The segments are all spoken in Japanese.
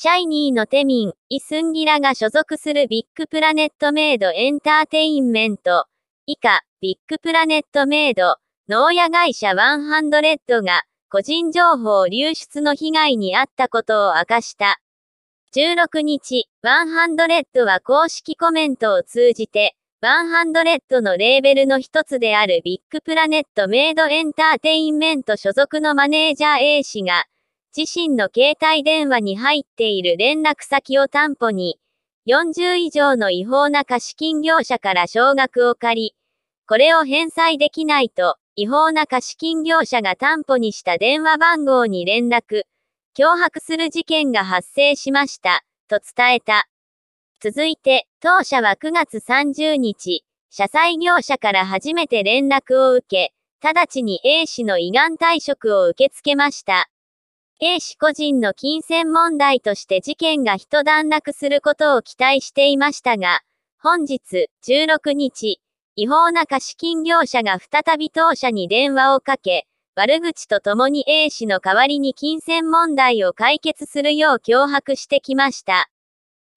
SHINee のテミン、イ・スンギらが所属するビッグプラネットメイドエンターテインメント、以下、ビッグプラネットメイド、の親会社100が、個人情報流出の被害に遭ったことを明かした。16日、100は公式コメントを通じて、100のレーベルの一つであるビッグプラネットメイドエンターテインメント所属のマネージャー A 氏が、自身の携帯電話に入っている連絡先を担保に、40以上の違法な貸金業者から少額を借り、これを返済できないと、違法な貸金業者が担保にした電話番号に連絡、脅迫する事件が発生しました、と伝えた。続いて、当社は9月30日、社債業者から初めて連絡を受け、直ちに A 氏の胃がん退職を受け付けました。A 氏個人の金銭問題として事件が一段落することを期待していましたが、本日16日、違法な貸金業者が再び当社に電話をかけ、悪口とともに A 氏の代わりに金銭問題を解決するよう脅迫してきました。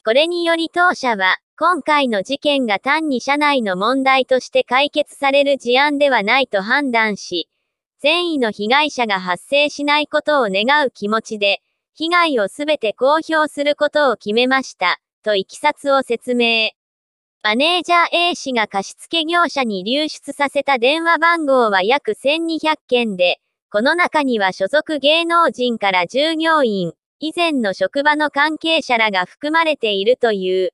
これにより当社は、今回の事件が単に社内の問題として解決される事案ではないと判断し、善意の被害者が発生しないことを願う気持ちで、被害をすべて公表することを決めました、といきさつを説明。マネージャー A 氏が貸付業者に流出させた電話番号は約1200件で、この中には所属芸能人から従業員、以前の職場の関係者らが含まれているという。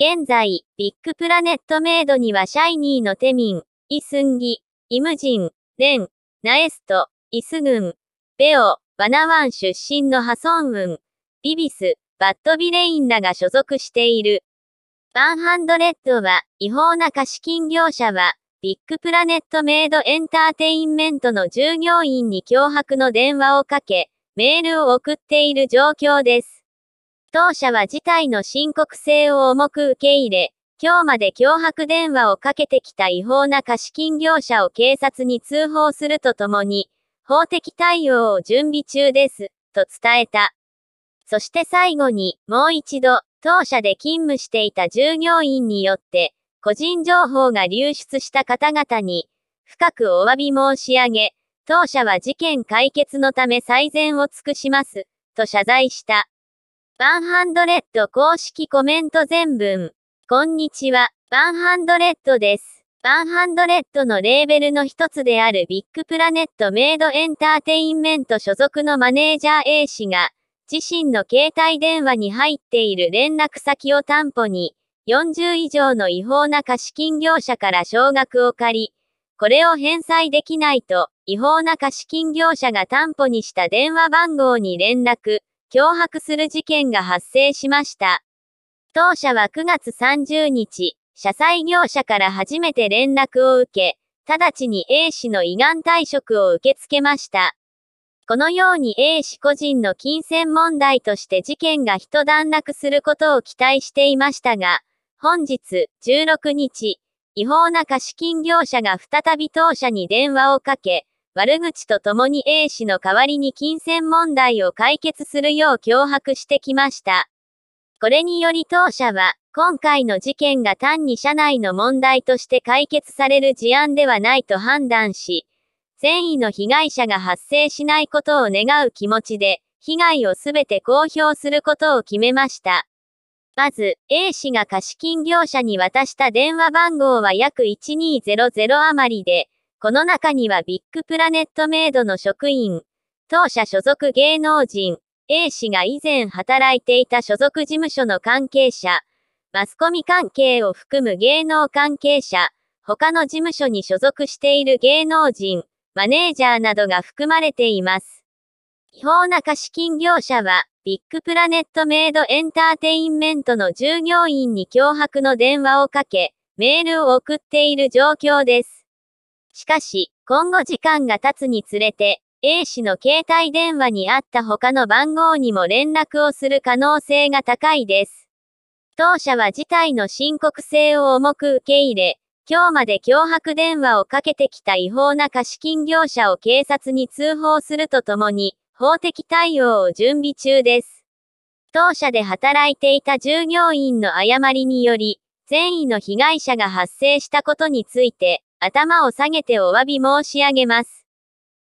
現在、ビッグプラネットメイドにはシャイニーのテミン、イ・スンギ、イ・ムジン、レン、 NU'EST、イ・スグン、 BE'O、Wanna One 出身のハ・ソンウン、 VIVIZ、BADVILLAIN らが所属している。ワンハンドレッドは、違法な貸金業者は、ビッグプラネットメイドエンターテインメントの従業員に脅迫の電話をかけ、メールを送っている状況です。当社は事態の深刻性を重く受け入れ、今日まで脅迫電話をかけてきた違法な貸金業者を警察に通報するとともに、法的対応を準備中です、と伝えた。そして最後に、もう一度、当社で勤務していた従業員によって、個人情報が流出した方々に、深くお詫び申し上げ、当社は事件解決のため最善を尽くします、と謝罪した。 ONE HUNDRED公式コメント全文。こんにちは、 ONE HUNDREDです。 ONE HUNDREDのレーベルの一つである Big Planet Made エンターテインメント所属のマネージャー A 氏が、自身の携帯電話に入っている連絡先を担保に、40以上の違法な貸金業者から少額を借り、これを返済できないと、違法な貸金業者が担保にした電話番号に連絡、脅迫する事件が発生しました。当社は9月30日、社債業者から初めて連絡を受け、直ちに A 氏の胃がん退職を受け付けました。このように A 氏個人の金銭問題として事件が一段落することを期待していましたが、本日16日、違法な貸金業者が再び当社に電話をかけ、悪口とともに A 氏の代わりに金銭問題を解決するよう脅迫してきました。これにより当社は、今回の事件が単に社内の問題として解決される事案ではないと判断し、善意の被害者が発生しないことを願う気持ちで、被害をすべて公表することを決めました。まず、A 氏が貸金業者に渡した電話番号は約1200余りで、この中にはビッグプラネットメイドの職員、当社所属芸能人、A 氏が以前働いていた所属事務所の関係者、マスコミ関係を含む芸能関係者、他の事務所に所属している芸能人、マネージャーなどが含まれています。違法な貸金業者は、 Big Planet Made エンターテインメントの従業員に脅迫の電話をかけ、メールを送っている状況です。しかし、今後時間が経つにつれて、A 氏の携帯電話にあった他の番号にも連絡をする可能性が高いです。当社は事態の深刻性を重く受け入れ、今日まで脅迫電話をかけてきた違法な貸金業者を警察に通報するとともに、法的対応を準備中です。当社で働いていた従業員の誤りにより、善意の被害者が発生したことについて、頭を下げてお詫び申し上げます。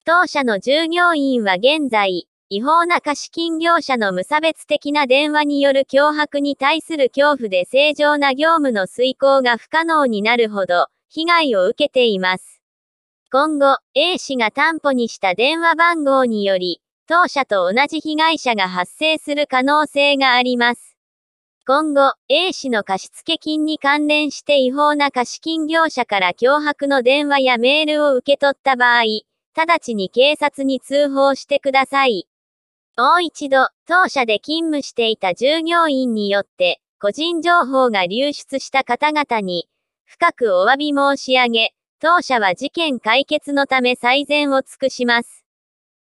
当社の従業員は現在、違法な貸金業者の無差別的な電話による脅迫に対する恐怖で正常な業務の遂行が不可能になるほど、被害を受けています。今後、A 氏が担保にした電話番号により、当社と同じ被害者が発生する可能性があります。今後、A 氏の貸付金に関連して違法な貸金業者から脅迫の電話やメールを受け取った場合、直ちに警察に通報してください。もう一度、当社で勤務していた従業員によって、個人情報が流出した方々に、深くお詫び申し上げ、当社は事件解決のため最善を尽くします。